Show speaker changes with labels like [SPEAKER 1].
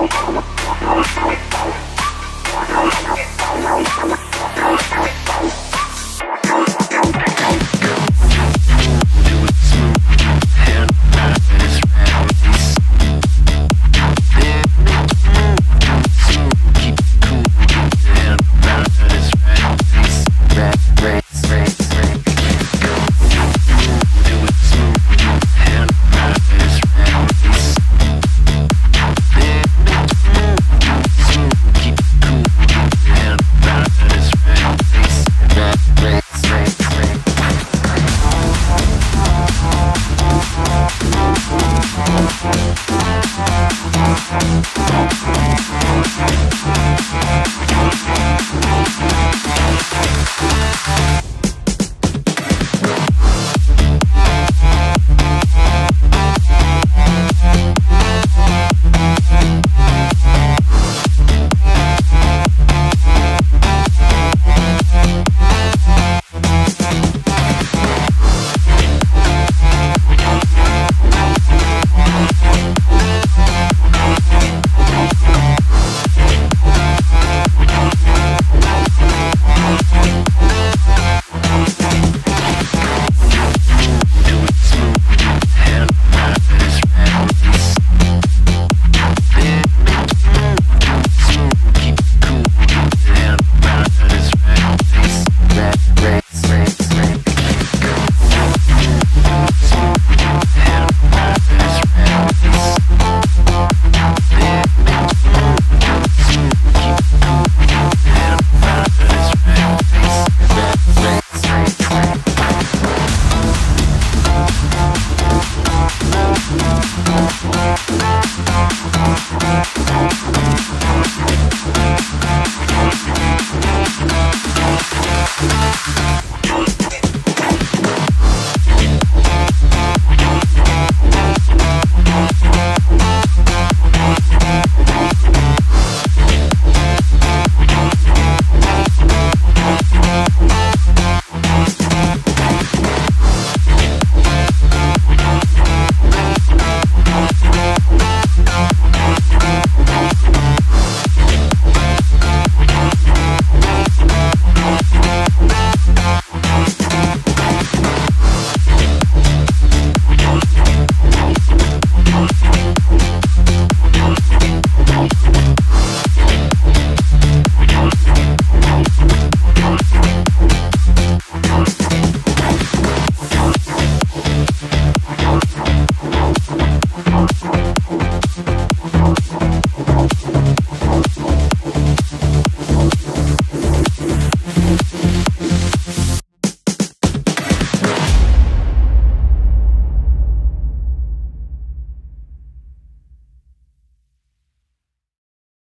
[SPEAKER 1] I'm gonna go to the hospital. I'm gonna go to the hospital.